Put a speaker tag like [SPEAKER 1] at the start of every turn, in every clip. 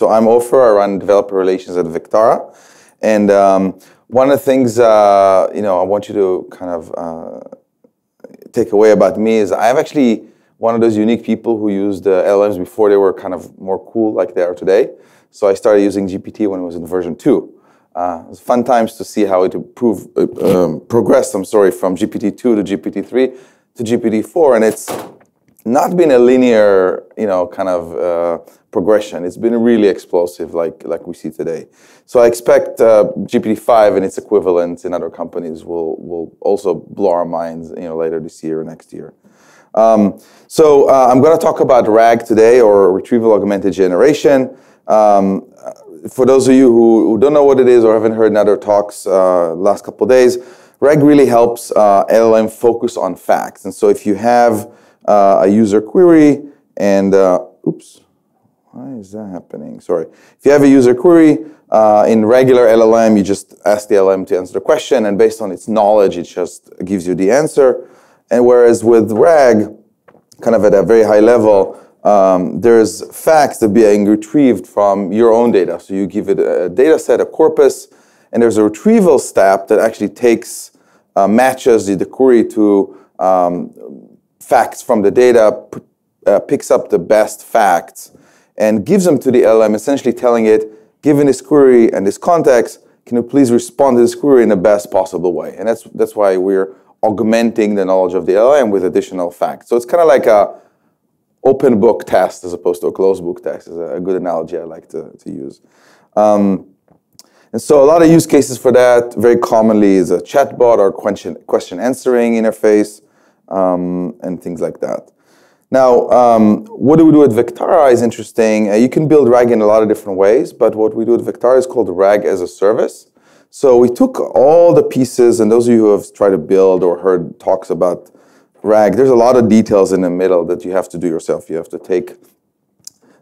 [SPEAKER 1] So I'm Ofer. I run developer relations at Vectara. And um, one of the things uh, you know I want you to kind of uh, take away about me is I'm actually one of those unique people who used uh, LLMs before they were kind of more cool like they are today. So I started using GPT when it was in version two. Uh, it was fun times to see how it improved, uh, um, progressed. I'm sorry, from GPT two to GPT three to GPT four, and it's not been a linear, you know, kind of uh, progression. It's been really explosive, like like we see today. So I expect uh, GPT-5 and its equivalents in other companies will will also blow our minds, you know, later this year or next year. Um, so uh, I'm going to talk about RAG today, or Retrieval Augmented Generation. Um, for those of you who, who, don't know what it is or haven't heard in other talks uh, last couple days, RAG really helps uh, LLM focus on facts. And so if you have a user query and, uh, oops, why is that happening? Sorry. If you have a user query uh, in regular LLM, you just ask the LLM to answer the question, and based on its knowledge, it just gives you the answer. And whereas with RAG, kind of at a very high level, um, there's facts that are being retrieved from your own data. So you give it a data set, a corpus, and there's a retrieval step that actually takes, uh, matches the, the query to um, facts from the data, uh, picks up the best facts, and gives them to the LM, essentially telling it, given this query and this context, can you please respond to this query in the best possible way? And that's, that's why we're augmenting the knowledge of the LM with additional facts. So it's kind of like a open book test as opposed to a closed book test is a good analogy I like to, to use. Um, and so a lot of use cases for that very commonly is a chatbot or question, question answering interface um, and things like that. Now, um, what do we do at Vectara is interesting. Uh, you can build RAG in a lot of different ways, but what we do at Vectara is called RAG as a service. So we took all the pieces, and those of you who have tried to build or heard talks about RAG, there's a lot of details in the middle that you have to do yourself. You have to take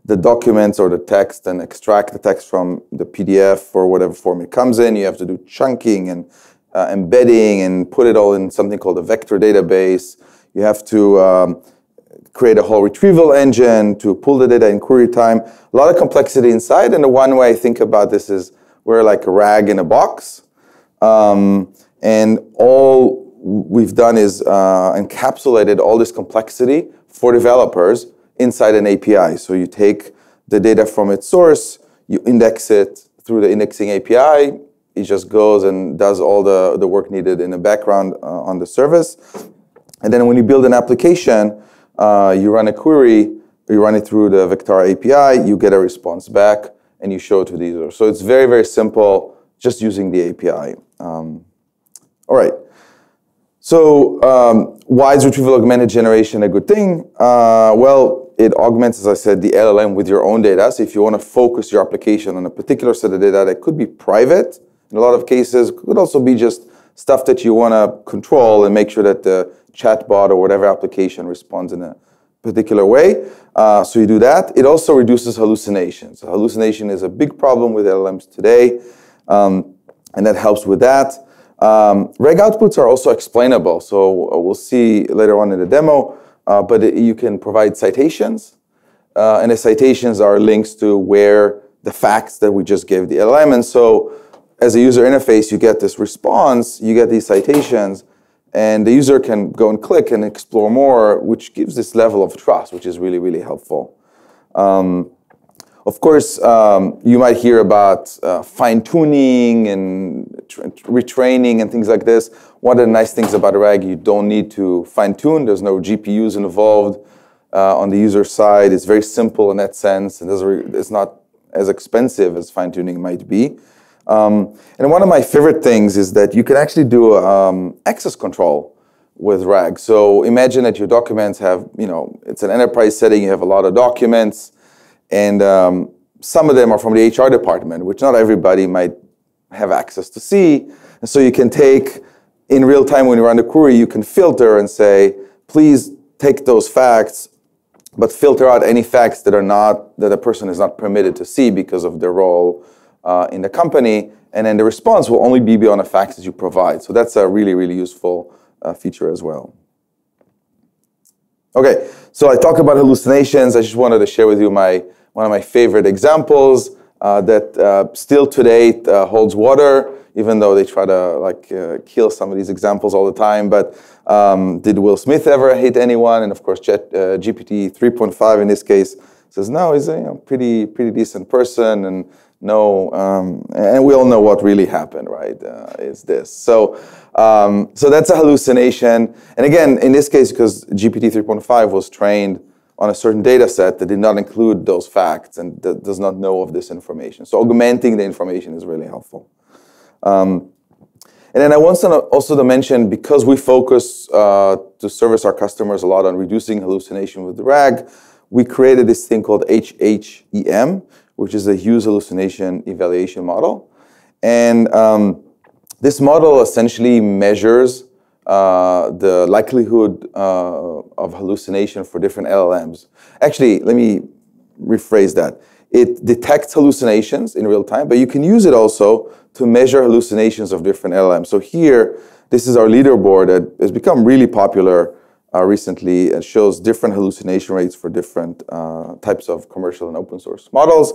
[SPEAKER 1] the documents or the text and extract the text from the PDF or whatever form it comes in. You have to do chunking and uh, embedding and put it all in something called a vector database. You have to um, create a whole retrieval engine to pull the data in query time. A lot of complexity inside. And the one way I think about this is we're like a rag in a box. Um, and all we've done is uh, encapsulated all this complexity for developers inside an API. So you take the data from its source, you index it through the indexing API. It just goes and does all the, the work needed in the background uh, on the service. And then when you build an application, uh, you run a query, you run it through the Vectara API, you get a response back, and you show it to the user. So it's very, very simple just using the API. Um, all right. So um, why is retrieval augmented generation a good thing? Uh, well, it augments, as I said, the LLM with your own data. So if you want to focus your application on a particular set of data that could be private, in a lot of cases, could also be just stuff that you want to control and make sure that the chatbot or whatever application responds in a particular way. Uh, so you do that. It also reduces hallucinations. hallucination is a big problem with LLMs today, um, and that helps with that. Um, RAG outputs are also explainable. So uh, we'll see later on in the demo, uh, but it, you can provide citations, uh, and the citations are links to where the facts that we just gave the LLM. And so as a user interface, you get this response, you get these citations, and the user can go and click and explore more, which gives this level of trust, which is really, really helpful. Um, of course, um, you might hear about uh, fine tuning and retraining and things like this. One of the nice things about RAG, you don't need to fine tune. There's no GPUs involved uh, on the user side. It's very simple in that sense, and it's not as expensive as fine tuning might be. Um, and one of my favorite things is that you can actually do um, access control with RAG. So imagine that your documents have, you know, it's an enterprise setting, you have a lot of documents, and um, some of them are from the HR department, which not everybody might have access to see. And so you can take, in real time when you run the query, you can filter and say, please take those facts, but filter out any facts that are not, that a person is not permitted to see because of their role uh, in the company, and then the response will only be beyond the facts that you provide. So that's a really, really useful uh, feature as well. Okay, so I talked about hallucinations. I just wanted to share with you my, one of my favorite examples uh, that uh, still today uh, holds water, even though they try to like uh, kill some of these examples all the time. But um, did Will Smith ever hit anyone? And of course, Chat, GPT 3.5 in this case says no, he's a you know, pretty pretty decent person, and no, um, and we all know what really happened, right? Uh, is this so? Um, so that's a hallucination. And again, in this case, because GPT 3.5 was trained on a certain data set that did not include those facts and that does not know of this information. So augmenting the information is really helpful. Um, and then I want to also to mention, because we focus uh, to service our customers a lot on reducing hallucination with the RAG, we created this thing called HHEM, which is a Hughes hallucination evaluation model. And um, this model essentially measures uh, the likelihood uh, of hallucination for different LLMs. Actually, let me rephrase that. It detects hallucinations in real time, but you can use it also to measure hallucinations of different LLMs. So here, this is our leaderboard that has become really popular uh, recently and shows different hallucination rates for different uh, types of commercial and open source models.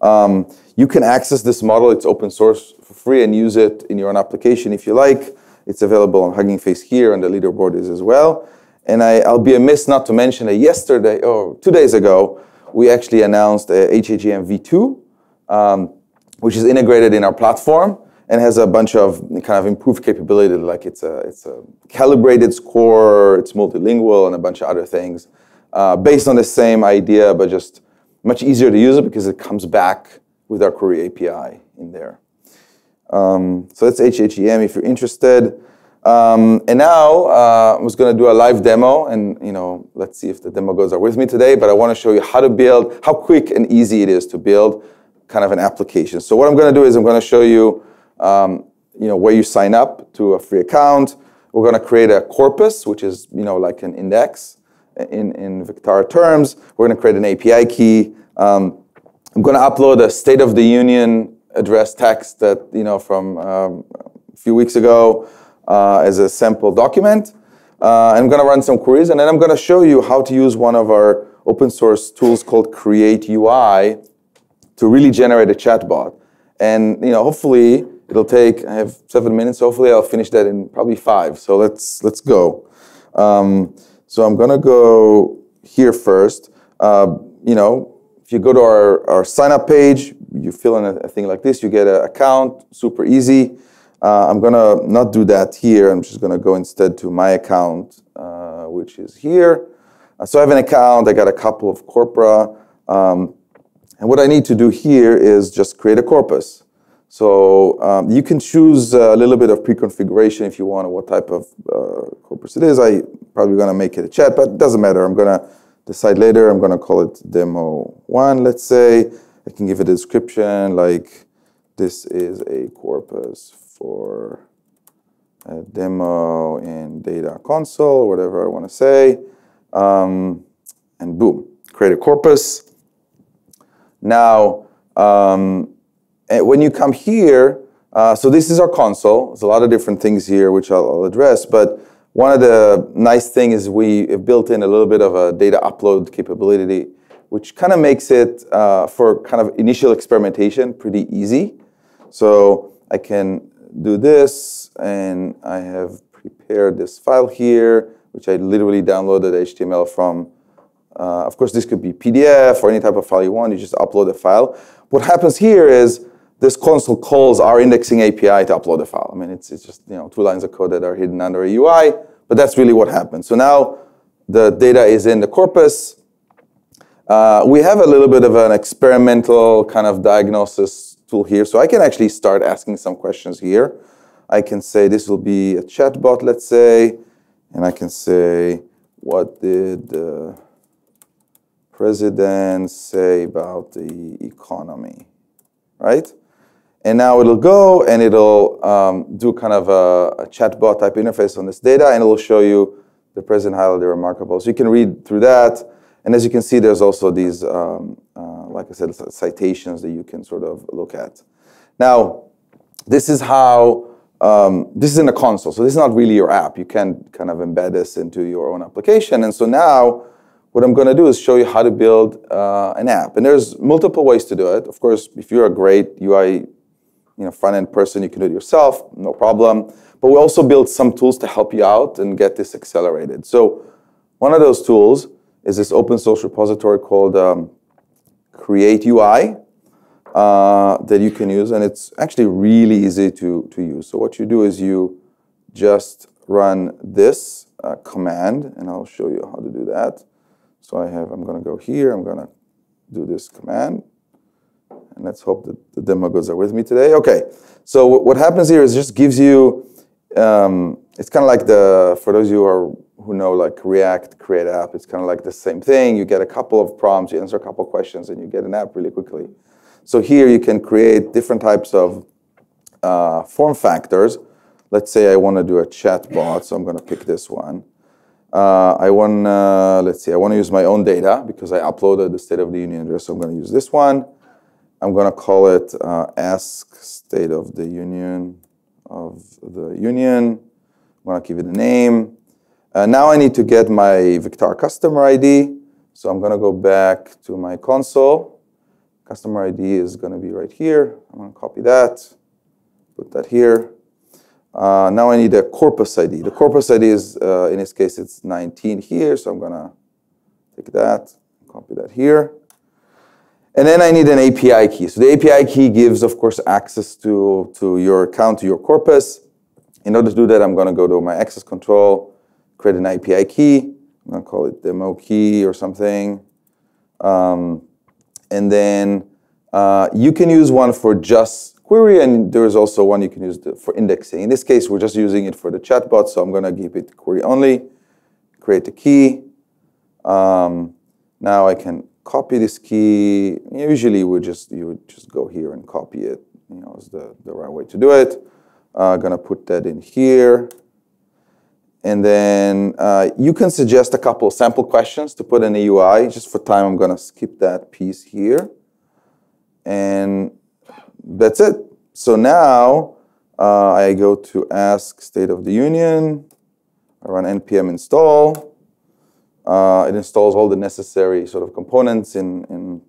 [SPEAKER 1] Um, you can access this model, it's open source for free and use it in your own application if you like. It's available on Hugging Face here and the leaderboard is as well. And I, will be amiss not to mention that yesterday, or two days ago, we actually announced HHEM v2, um, which is integrated in our platform and has a bunch of kind of improved capability. Like it's a it's a calibrated score, it's multilingual, and a bunch of other things uh, based on the same idea, but just much easier to use it because it comes back with our query API in there. Um, so that's HHEM if you're interested. Um, and now uh, I was going to do a live demo, and you know, let's see if the demo goes are with me today. But I want to show you how to build, how quick and easy it is to build kind of an application. So what I'm going to do is I'm going to show you um, you know, where you sign up to a free account. We're going to create a corpus, which is you know like an index in, in Vectara terms. We're going to create an API key. Um, I'm going to upload a State of the Union address text that you know from um, a few weeks ago uh, as a sample document. Uh, I'm going to run some queries, and then I'm going to show you how to use one of our open source tools called Create UI to really generate a chatbot. And you know, hopefully, It'll take, I have seven minutes. Hopefully I'll finish that in probably five. So let's, let's go. Um, so I'm gonna go here first. Uh, you know, if you go to our, our sign up page, you fill in a, a thing like this, you get an account, super easy. Uh, I'm gonna not do that here. I'm just gonna go instead to my account, uh, which is here. Uh, so I have an account, I got a couple of corpora. Um, and what I need to do here is just create a corpus. So um, you can choose a little bit of pre-configuration if you want what type of uh, corpus it is. I probably gonna make it a chat, but it doesn't matter. I'm gonna decide later. I'm gonna call it demo one, let's say. I can give it a description like this is a corpus for a demo in Data Council, whatever I wanna say. Um, and boom, create a corpus. Now, um, and when you come here, uh, so this is our console. There's a lot of different things here which I'll, I'll address, but one of the nice things is we have built in a little bit of a data upload capability, which kind of makes it uh, for kind of initial experimentation pretty easy. So I can do this, and I have prepared this file here, which I literally downloaded HTML from. Uh, of course, this could be PDF or any type of file you want. You just upload the file. What happens here is this console calls our indexing API to upload the file. I mean, it's, it's just you know two lines of code that are hidden under a UI, but that's really what happens. So now the data is in the corpus. Uh, we have a little bit of an experimental kind of diagnosis tool here. So I can actually start asking some questions here. I can say this will be a chatbot, let's say, and I can say, what did the president say about the economy, right? And now it'll go and it'll um, do kind of a, a chatbot type interface on this data, and it'll show you the present highlighted remarkable. So you can read through that. And as you can see, there's also these, um, uh, like I said, citations that you can sort of look at. Now, this is how, um, this is in the console. So this is not really your app. You can kind of embed this into your own application. And so now, what I'm going to do is show you how to build uh, an app. And there's multiple ways to do it. Of course, if you're a great UI you know, front-end person, you can do it yourself, no problem. But we also build some tools to help you out and get this accelerated. So one of those tools is this open source repository called um, Create UI uh, that you can use. And it's actually really easy to, to use. So what you do is you just run this uh, command, and I'll show you how to do that. So I have, I'm going to go here, I'm going to do this command. And let's hope that the demo goes are with me today. Okay, so what happens here is just gives you, um, it's kind of like the, for those of you who, are, who know like React, create app, it's kind of like the same thing. You get a couple of prompts, you answer a couple of questions, and you get an app really quickly. So here you can create different types of uh, form factors. Let's say I want to do a chat bot, so I'm going to pick this one. Uh, I want, let's see, I want to use my own data because I uploaded the State of the Union address, so I'm going to use this one. I'm going to call it uh, Ask State of the Union of the Union. I'm going to give it a name. Uh, now I need to get my Vectara customer ID. So I'm going to go back to my console. Customer ID is going to be right here. I'm going to copy that, put that here. Uh, now I need a corpus ID. The corpus ID is, uh, in this case, it's 19 here, so I'm gonna take that, copy that here. And then I need an API key. So the API key gives, of course, access to, to your account, to your corpus. In order to do that, I'm gonna go to my access control, create an API key. I'm gonna call it demo key or something. Um, and then uh, you can use one for just query, and there is also one you can use for indexing. In this case, we're just using it for the chatbot, so I'm going to keep it query only, create the key. Um, now I can copy this key. Usually, we just you would just go here and copy it. You know, is the, the right way to do it. Uh, gonna put that in here. And then uh, you can suggest a couple sample questions to put in the UI. Just for time, I'm gonna skip that piece here. And that's it. So now uh, I go to ask state of the union. I run npm install. Uh, it installs all the necessary sort of components in, in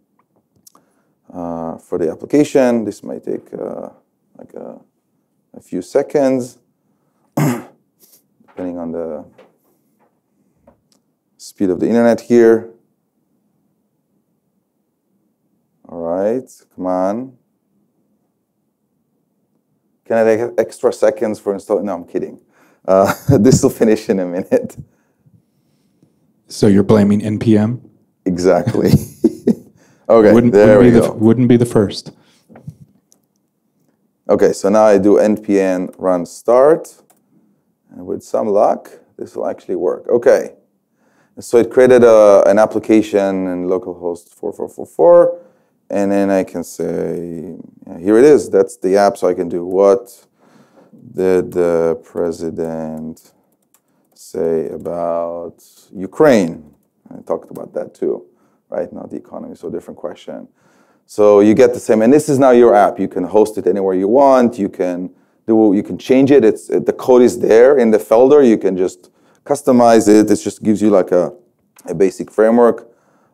[SPEAKER 1] uh, for the application. This might take uh, like a, a, few seconds, depending on the speed of the internet here. All right, come on. Can I take extra seconds for installing? No, I'm kidding. Uh, this will finish in a minute.
[SPEAKER 2] So you're blaming NPM?
[SPEAKER 1] Exactly. okay,
[SPEAKER 2] wouldn't,
[SPEAKER 1] there
[SPEAKER 2] wouldn't
[SPEAKER 1] we
[SPEAKER 2] go.
[SPEAKER 1] The,
[SPEAKER 2] wouldn't be the first.
[SPEAKER 1] Okay, so now I do npm run start. And with some luck, this will actually work. Okay. So it created a, an application in localhost 4444 and then I can say, yeah, here it is. That's the app. So I can do what did the president say about Ukraine? I talked about that too, right? Now the economy, so a different question. So you get the same, and this is now your app. You can host it anywhere you want. You can do, you can change it. It's the code is there in the folder. You can just customize it. It just gives you like a, a basic framework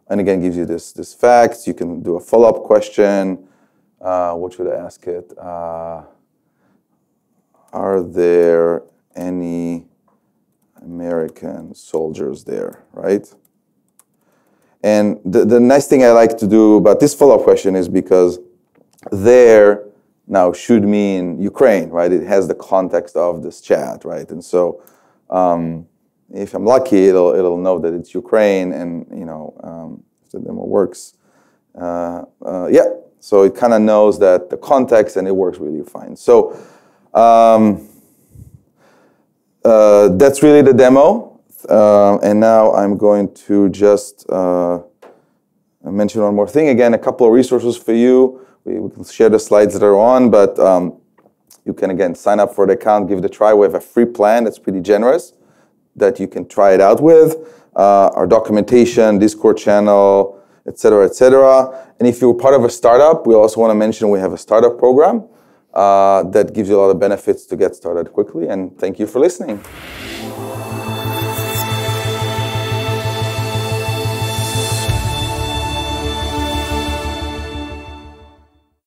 [SPEAKER 1] and again gives you this, this facts. You can do a follow-up question. Uh, what should I ask it? Uh, are there any American soldiers there, right? And the, the nice thing I like to do about this follow-up question is because there now should mean Ukraine, right? It has the context of this chat, right? And so um, if I'm lucky, it'll it'll know that it's Ukraine, and you know um, if the demo works, uh, uh, yeah. So it kind of knows that the context, and it works really fine. So um, uh, that's really the demo, uh, and now I'm going to just uh, mention one more thing. Again, a couple of resources for you. We, we can share the slides that are on, but um, you can again sign up for the account, give it a try. We have a free plan that's pretty generous that you can try it out with, uh, our documentation, Discord channel, et cetera, et cetera. And if you're part of a startup, we also want to mention we have a startup program uh, that gives you a lot of benefits to get started quickly. And thank you for listening.